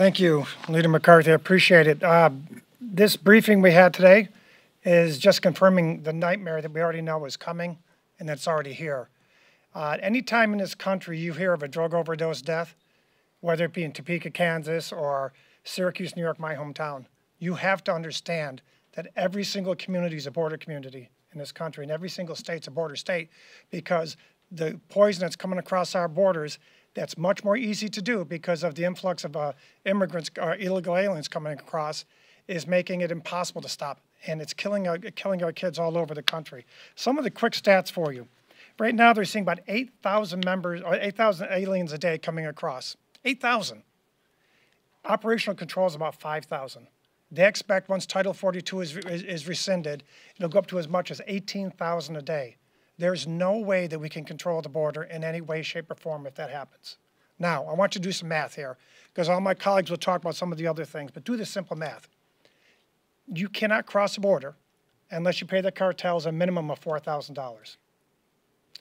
Thank you, Leader McCarthy. I appreciate it. Uh, this briefing we had today is just confirming the nightmare that we already know is coming and that's already here. Uh, anytime in this country you hear of a drug overdose death, whether it be in Topeka, Kansas, or Syracuse, New York, my hometown, you have to understand that every single community is a border community in this country, and every single state's a border state because the poison that's coming across our borders that's much more easy to do because of the influx of uh, immigrants or uh, illegal aliens coming across is making it impossible to stop and it's killing our, killing our kids all over the country. Some of the quick stats for you. Right now they're seeing about 8,000 members or 8,000 aliens a day coming across. 8,000. Operational control is about 5,000. They expect once Title 42 is, is, is rescinded, it'll go up to as much as 18,000 a day. There's no way that we can control the border in any way, shape, or form if that happens. Now, I want you to do some math here, because all my colleagues will talk about some of the other things, but do this simple math. You cannot cross the border unless you pay the cartels a minimum of $4,000.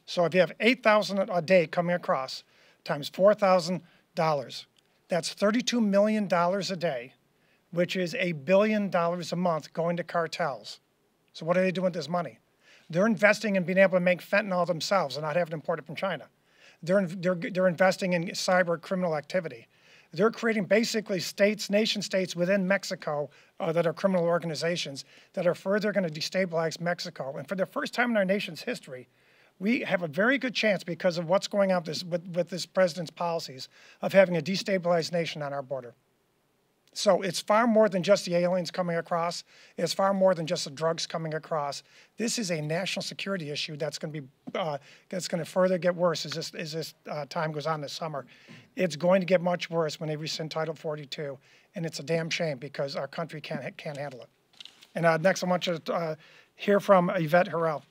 So if you have 8,000 a day coming across times $4,000, that's $32 million a day which is a billion dollars a month going to cartels. So what are they doing with this money? They're investing in being able to make fentanyl themselves and not having to import it from China. They're, they're, they're investing in cyber criminal activity. They're creating basically states, nation states within Mexico uh, that are criminal organizations that are further going to destabilize Mexico. And for the first time in our nation's history, we have a very good chance because of what's going on this, with, with this president's policies of having a destabilized nation on our border. So it's far more than just the aliens coming across. It's far more than just the drugs coming across. This is a national security issue that's going to be uh, that's going to further get worse as this as this uh, time goes on this summer. It's going to get much worse when they rescind Title 42, and it's a damn shame because our country can't can't handle it. And uh, next, I want you to uh, hear from Yvette Herrell.